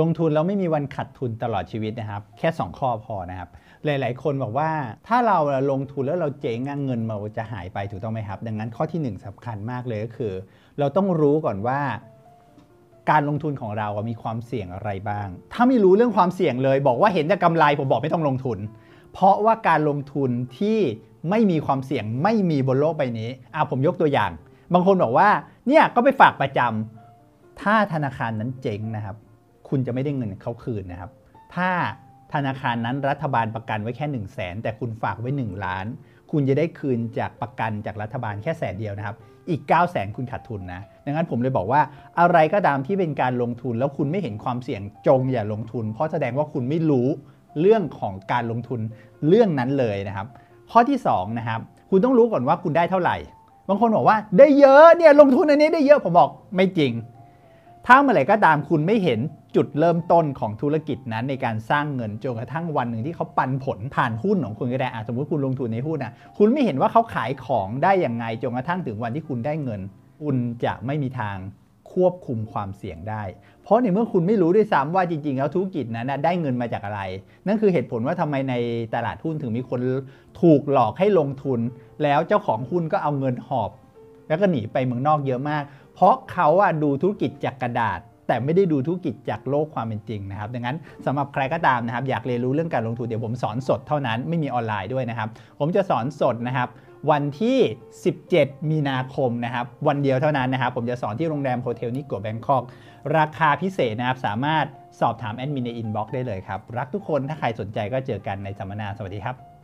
ลงทุนแล้วไม่มีวันขาดทุนตลอดชีวิตนะครับ แค่ 2 ข้อพอนะครับ หลาย ๆ คนบอกว่าถ้าเราลงทุนแล้วเราเจ๊งเงินมันจะหายไปถูกต้องไหมครับ ดังนั้นข้อที่ 1สำคัญมากเลยก็คือ เราต้องรู้ก่อนว่า การลงทุนของเรามีความเสี่ยงอะไรบ้าง ถ้าไม่รู้เรื่องความเสี่ยงเลย บอกว่าเห็นแต่กำไรผมบอกไม่ต้องลงทุน เพราะว่าการลงทุนที่ไม่มีความเสี่ยงไม่มีบนโลกใบนี้อะผมยกตัวอย่าง บางคนบอกว่าเนี่ยก็ไปฝากประจำถ้าธนาคารนั้นเจ๊งนะครับ คุณจะไม่ได้เงินเขาคืนนะครับ ถ้าธนาคารนั้นรัฐบาลประกันไว้แค่1 0 0 0 0แสนแต่คุณฝากไว้ 1 ล้าน คุณจะได้คืนจากประกันจากรัฐบาลแค่แสนเดียวนะครับ อีก 9 0 0แสนคุณขาดทุนนะ ดังนั้นผมเลยบอกว่าอะไรก็ตามที่เป็นการลงทุน แล้วคุณไม่เห็นความเสี่ยงจงอย่าลงทุน เพราะแสดงว่าคุณไม่รู้เรื่องของการลงทุนเรื่องนั้นเลยนะครับ ข้อที่2นะครับคุณต้องรู้ก่อนว่าคุณได้เท่าไหร่ บางคนบอกว่าได้เยอะเนี่ยลงทุนอันนี้ได้เยอะผมบอกไม่จริง ถ้าเมื่อไหร่ก็ตามคุณไม่เห็นจุดเริ่มต้นของธุรกิจนั้นในการสร้างเงินจนกระทั่งวันหนึ่งที่เขาปันผลผ่านหุ้นของคุณก็ได้อะสมมติคุณลงทุนในหุ้นอะคุณไม่เห็นว่าเขาขายของได้อย่างไงจนกระทั่งถึงวันที่คุณได้เงิน คุณจะไม่มีทางควบคุมความเสี่ยงได้ เพราะในเมื่อคุณไม่รู้ด้วยซ้ำว่าจริงๆ แล้วธุรกิจนั้นได้เงินมาจากอะไร นั่นคือเหตุผลว่าทำไมในตลาดหุ้นถึงมีคนถูกหลอกให้ลงทุน แล้วเจ้าของหุ้นก็เอาเงินหอบ แล้วก็หนีไปเมืองนอกเยอะมาก เพราะเขาอะดูธุรกิจจากกระดาษ แต่ไม่ได้ดูธุรกิจจากโลกความเป็นจริงนะครับ ดังนั้นสำหรับใครก็ตามนะครับ อยากเรียนรู้เรื่องการลงทุนเดี๋ยวผมสอนสดเท่านั้นไม่มีออนไลน์ด้วยนะครับ ผมจะสอนสดนะครับวันที่ 17 มีนาคมนะครับ วันเดียวเท่านั้นนะครับ ผมจะสอนที่โรงแรม Hotel Nikko Bangkok ราคาพิเศษนะครับ สามารถสอบถามแอดมินในอินบ็อกซ์ได้เลยครับ รักทุกคนถ้าใครสนใจก็เจอกันในสัมมนา สวัสดีครับ